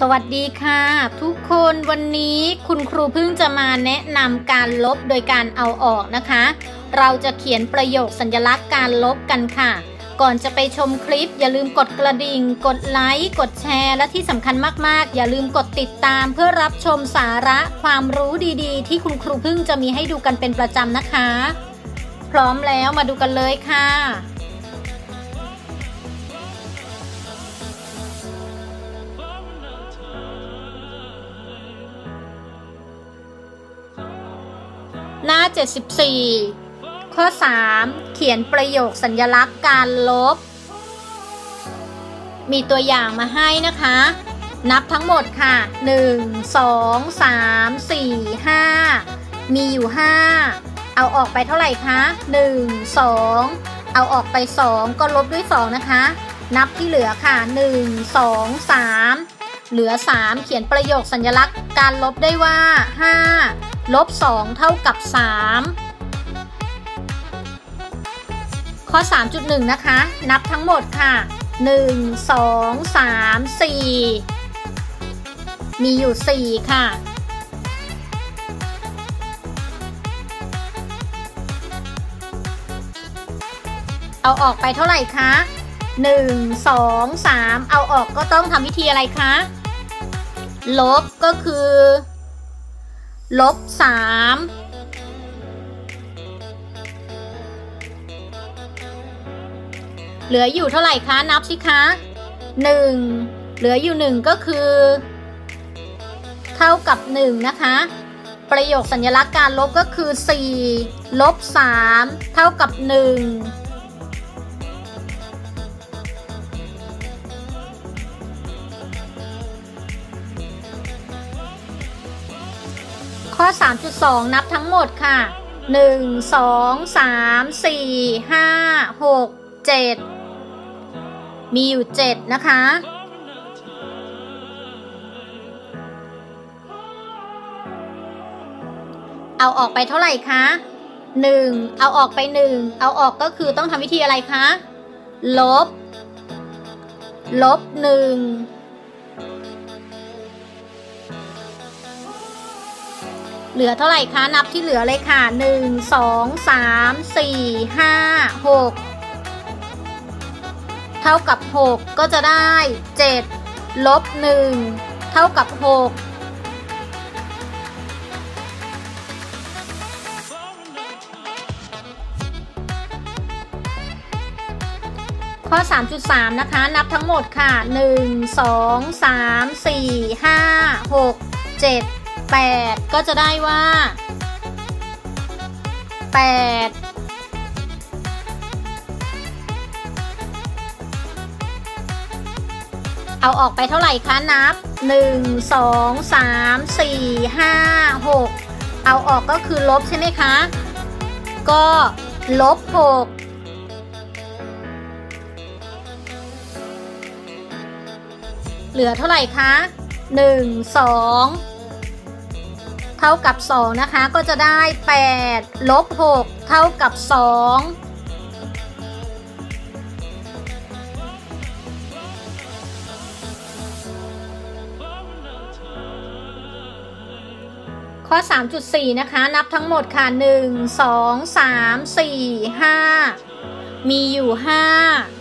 สวัสดีค่ะ ทุกคนวันนี้คุณครูเพิ่งจะมาแนะนำการลบโดยการเอาออกนะคะ เราจะเขียนประโยคสัญลักษณ์การลบกันค่ะ ก่อนจะไปชมคลิป อย่าลืมกดกระดิ่ง กดไลค์กดแชร์ และที่สำคัญมากๆ อย่าลืมกดติดตามเพื่อรับชมสาระความรู้ดีๆ ที่คุณครูเพิ่งจะมีให้ดูกันเป็นประจำนะคะ พร้อมแล้วมาดูกันเลยค่ะ หน้า 74 ข้อ 3 เขียนประโยคสัญญลักษณ์การลบ มีตัวอย่างมาให้นะคะ นับทั้งหมดค่ะ 1 2 3 4 5 มีอยู่ 5 เอาออกไปเท่าไหร่คะ 1 2 เอาออกไป 2 ก็ลบด้วย 2 นะคะ นับที่เหลือค่ะ 1 2 3 เหลือ 3 เขียนประโยคสัญลักษณ์การลบได้ว่า 5 ลบ 2 เท่ากับ 3 ข้อ 3.1 นะคะ นับทั้งหมดค่ะ 1 2 3 4 มีอยู่ 4 ค่ะเอาออกไปเท่าไหร่คะ 1 2 3 เอาออกก็ต้องทำวิธีอะไรคะ ลบก็คือ ลบ3เหลืออยู่เท่าไหร่คะ นับสิคะ1เหลืออยู่1ก็คือ เท่ากับ1นะคะ ประโยคสัญลักษณ์การลบก็คือ4ลบ3เท่ากับ1 ข้อ 3.2 นับทั้งหมดค่ะ 1 2 3 4 5 6 7 มีอยู่ 7 นะคะ เอาออกไปเท่าไหร่คะ1 เอาออกไป 1 เอาออกก็คือต้องทำวิธีอะไรคะ ลบ ลบ 1 เหลือเท่าไหร่คะ นับที่เหลือเลยค่ะ 1 2 3 4 5 6 เท่ากับ 6 ก็จะได้ 7 ลบ 1 เท่ากับ 6 ข้อ 3.3 นะคะ นับทั้งหมดค่ะ 1 2 3 4 5 6 7 8 ก็จะได้ว่า 8เอาออกไปเท่าไหร่คะนับ 1 2 3 4 5 6 เอาออกก็คือลบใช่ไหมคะ ก็ลบ 6 เหลือเท่าไหร่คะ 1 2 เท่ากับ 2 นะคะ ก็จะได้ 8 ลบ 6 เท่ากับ 2ข้อ 3.4 นะคะ นับทั้งหมดค่ะ 1 2 3 4 5 มีอยู่ 5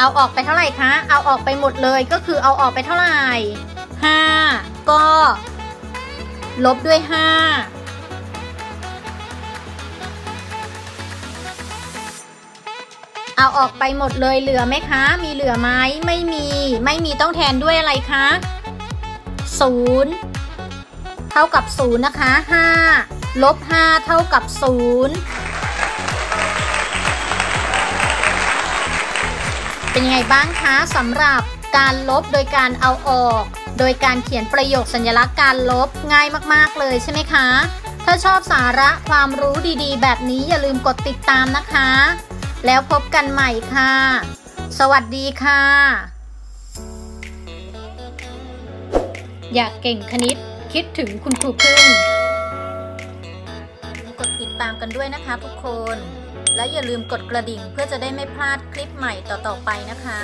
เอาออกไปเท่าไหร่คะ เอาออกไปหมดเลยก็คือเอาออกไปเท่าไหร่ 5 ก็ ลบด้วย 5เอาออกไปหมดเลยเหลือไหมคะ มีเหลือไหมไม่มี ไม่มีต้องแทนด้วยอะไรคะ0เท่ากับ0นะคะ5ลบ5เท่ากับ0 เป็นยังไงบ้างคะสำหรับการลบโดยการเอาออก โดยการเขียนประโยคสัญลักษณ์การลบง่ายมากๆเลยใช่ไหมคะ ถ้าชอบสาระความรู้ดีๆ แบบนี้อย่าลืมกดติดตามนะคะ แล้วพบกันใหม่ค่ะ สวัสดีค่ะ อยากเก่งคณิตคิดถึงคุณครูพึ่งกดติดตามกันด้วยนะคะทุกคน และอย่าลืมกดกระดิ่งเพื่อจะได้ไม่พลาดคลิปใหม่ต่อๆไปนะคะ